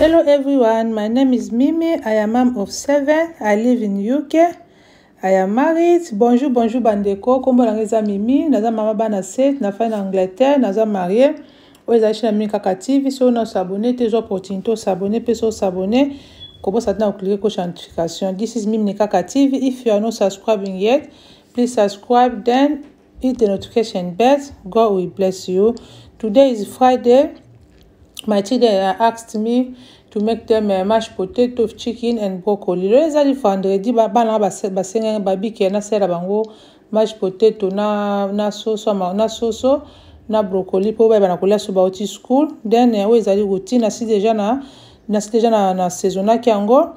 Hello everyone, my name is Mimi. I am mom of seven. I live in UK. I am married. Bonjour, bonjour bandeko. Kombo na eza Mimi. Naza mama bana set. Na fai na Angleterre. Naza mariée. Oyo ezali chez Mimi Kaka TV. So na s'abonner te zo opportunité s'abonner pe so s'abonner. Kobo sa tena cliquer ko notification. This is Mimi Kaka TV. If you are not subscribing yet, Please subscribe then hit the notification bell. God will bless you. Today is Friday. My children asked me to make them uh, mashed potato, chicken and broccoli. Lelo ezali vendredi bana basengaki babike nasala bango mashed potato na na soso na soso na broccoli mpo bayeba na kolia so bauti school then oyo ezali routine nasi deja na nasi deja na, na saisonaki yango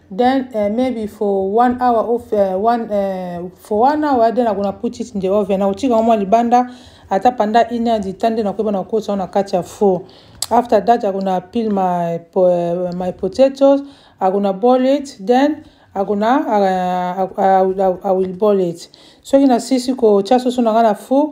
then uh, maybe for one hour of uh, one uh, for one hour then i gonna put it in the oven na kotika yango mwa libanda ata panda une heure du temps nde nakoyeba na kokotisa yango na kati ya four after that i gonna peel my, uh, my potatoes i gonna boil it then i gonna uh, I, I, I, I will boil it soki nasisi kotya soso na ngai na four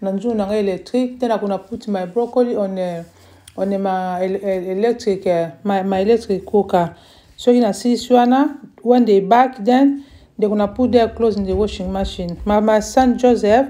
na nzungu na ngai electrique then akuna put my broccoli on uh, on ma electric uh, my, my electric cooker soki nasilisi wana when they back then they gonna put their clothes in the washing machine my, my son joseph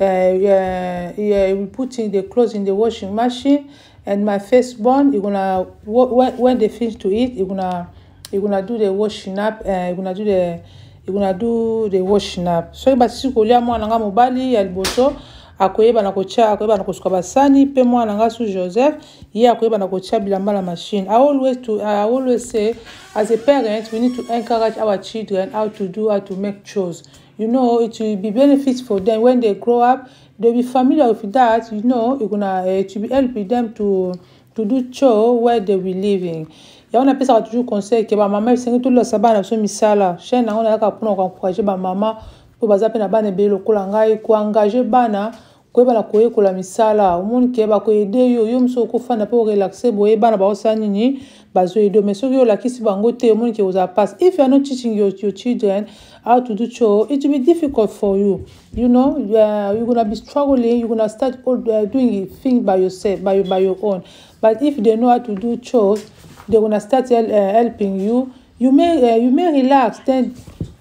uh, uh, yeah, we putting the clothes in the washing machine and my firstborn he gonna when, when they finish to eat he gonna you're gonna do the washing up uh, you're gonna do the you're gonna do the washing up soki batisi kolia mwana nga mobali ya liboso akoyeba na kotya akoyeba na kosuka basani mpe mwana nga su joseph ye akoyeba na kotya bilamba na machine i always to i always say as a parent we need to encourage our children how to do how to make chores you know it will be benefits for them when they grow up they'll be familiar with that you know you're gonna uh, it will be helping them to tudu co where they we living yango napesaka toujours conseil ke bamama esengi tolelasa bana na biso misala chaine yango nayaka mpona koencourage bamama mpo baza mpe na bana ebele lokola ngai koengage bana koyebana koyekola misala omoni ke bakoede yo yo mosusu okofanda mpe orelaxe boye bana baosala nini bazoede mais soki olakisi bango te omoni ke kozala passe if you are not teaching your, your children how to do cho it will be difficult for you you know you are, you're gonna be struggling you're gonna start all, uh, doing things by yourself by, by your own but if they know how to do chores they gonna start uh, eh, helping you you may uh, you may relax then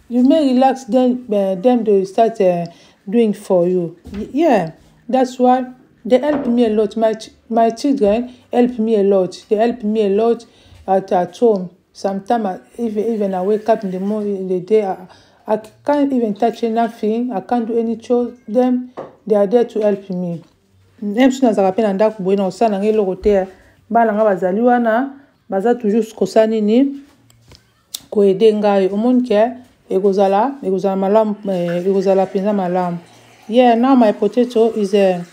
you may relax then uh, them they start uh, doing for you yeah that's why they help me a lot my ch my children help me a lot they help me a lot at at home sometimes even even i wake up in the morning in the day i I can't even touch nothing. I can't do any chores. Them, they are there to help me. Même si nazalaka mpe na ndako boye na kosala na ngai eloko te bana ngai bazali wana baza toujours kosala nini koede ngai omoni ke ekozala ekozala malamu eh, ekozala mpenza malamu yeah now my potato is a,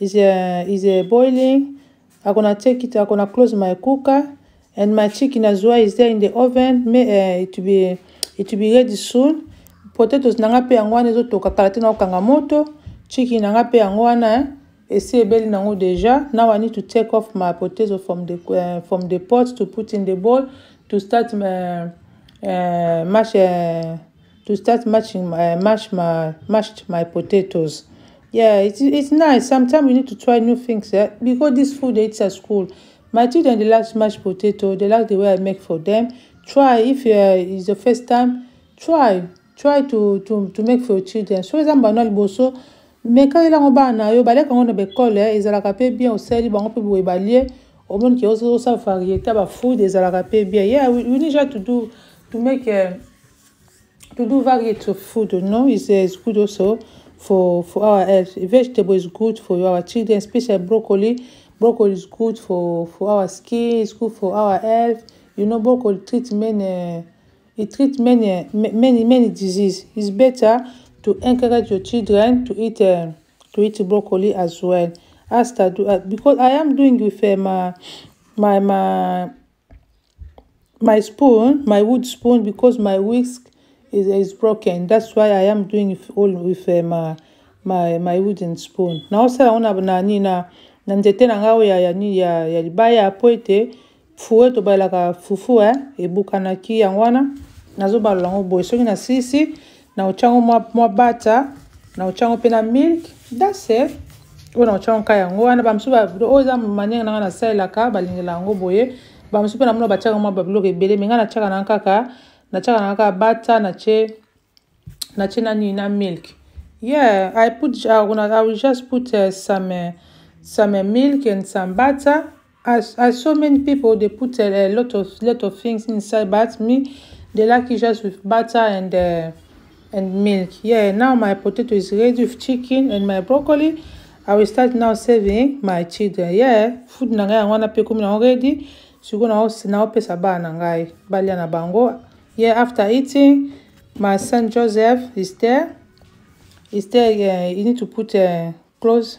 is a, is a boiling Ako na take it, ako na close my cooker and my chicken as well is there in the oven. Me, uh, it will be it will be ready soon. Potatoes na nga pe yango wana ezotoka kala te na kokanga moto. Chicken na nga pe yango wana eh. esi ebeli nango deja now i need to take off my potato from the, uh, from the pot to put in the bowl to start my, uh, uh, mash, uh, to start matching my uh, match my matched my potatoes. Yeah, it's it's nice. Sometimes we need to try new things. Yeah? Because this food they eat at school, my children they like mashed potato. They like the way I make for them. Try if uh, it's the first time. Try try to to to make for your children. So ezamba na liboso meka elango bana na yo baleka yango na baekole eh, ezalaka mpe bien osali bango mpe boye balie omoni ke osala variété ya bafood ezalaka mpe bien yeah we, we need to do to make uh, to do variety of food no is, is good oh, also for for our health vegetable is good for our children especially broccoli broccoli is good for for our skin is good for our health you know broccoli treat many uh, it treat many uh, many many disease is better to encourage your children to eat uh, to eat broccoli as well as to do uh, because i am doing with uh, my my my my spoon my wood spoon because my whisk is, is broken that's why i am doing it all with uh, my, my, my wooden spoon naosala yango na, na, na, na nzete na ngai oyo ya, ya, ya, ya libaya mpo ete fufu oyo tobalelaka fufu eh, ebukanaki yango wana nazobalola yango boye soki nasilisi naotiango mwa, mwa bata naotiango mpe na milk dase oyo naotiango ka yango wana bamosusu oyo eza maniere nanga nasalelaka balingela yango boye bamosusu mpe namona batiaka mwa babiloko ebele me ngai natiaka nanga kaka natiaka nanga kaka bata natie natie na nini na milk yeah i put i will just put uh, some uh, some uh, milk and some butter As, as so many people they put a, a lot of lot of things inside, but me they like it just with butter and uh, and milk. Yeah, now my potato is ready with chicken and my broccoli. I will start now serving my children. Yeah, food na ngai yango wana pe komi na ready. Siko na na opesa ba na ngai balia na bango. Yeah, after eating, my son Joseph is there. Is there? Uh, you need to put uh, clothes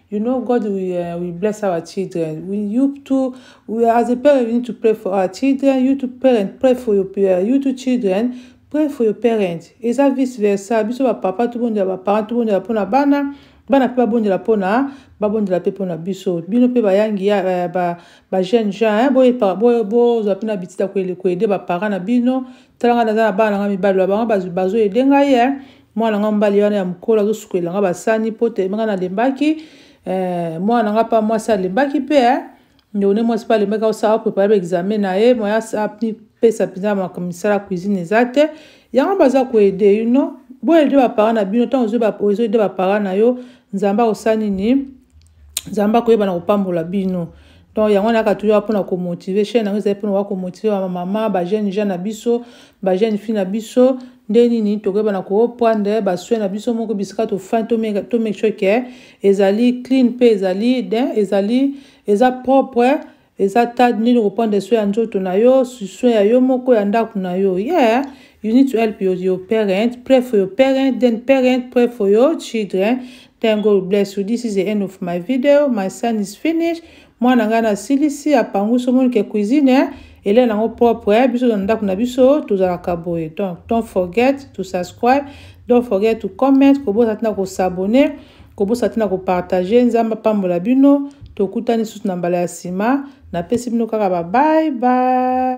You know, God will, uh, will bless our children. We, you too, we, as a parent, we need to pray for our children. You too, parent, pray for your parents. You too, children, pray for your parents. Et ça, vice versa. Biso, ba papa, tout le monde, ba parents, tout le monde, pour la bana. bana mpe babondela mpona babondela mpe mpona biso bino mpe bayangi ya eh, bajeune jean bozwa mpe na bitita koede baparent na bino talanga naza na bana na ngai mibali ba bango bazoede ngai mwana nga mobali wana ya mokolo azosukolela nga basani mpo te nga nalembaki eh, mwana nga mpa mwasi alembaki mpe eh. ndeko nde mwasi mpe alembaki aosala aprepare baexame na ye moya apesa mpenza misala cuisine eza te yango baza koede you no boyede baparent na bino ntango ozoyede baparent na yo nzambe akosala nini nzambe akoyeba na kopambola bino donc yango wana yaka toujours mpona komotive chaine yango ezali mpona koya komotive bamama bajeune jeune na biso bajeune fille na biso nde nini tokoyeba na koprendre basoin na biso moko bisika tofani to make sure ke ezali clean mpe ezali den ezali eza propre eza tad nini kopanda soin ya nzoto na yo soin ya yo moko ya ndako na yo yeah you need to help your, your parent pray for your parent then parent pray for your children then god bless you this is the end of my video my son is finished mwana ngai nasilisi apangusi omoni ke cuisine eh? elei nango propre eh? biso na ndako na biso tozalaka boye donc don't forget to subscribe don't forget to comment kobosana ntina kosabone Kobosa te na ko partager. Nzambe apambola bino. Tokutani lisusu na mbala ya sima. Napesi bino kaka ba bye bye.